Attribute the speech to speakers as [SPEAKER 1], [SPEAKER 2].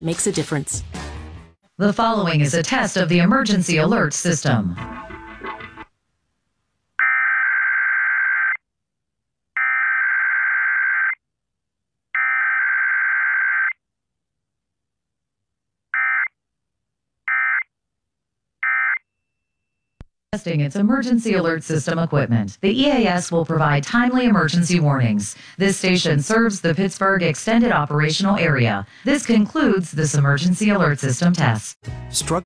[SPEAKER 1] makes a difference.
[SPEAKER 2] The following is a test of the emergency alert system. Testing its emergency alert system equipment. The EAS will provide timely emergency warnings. This station serves the Pittsburgh Extended Operational Area. This concludes this emergency alert system test.
[SPEAKER 3] Struck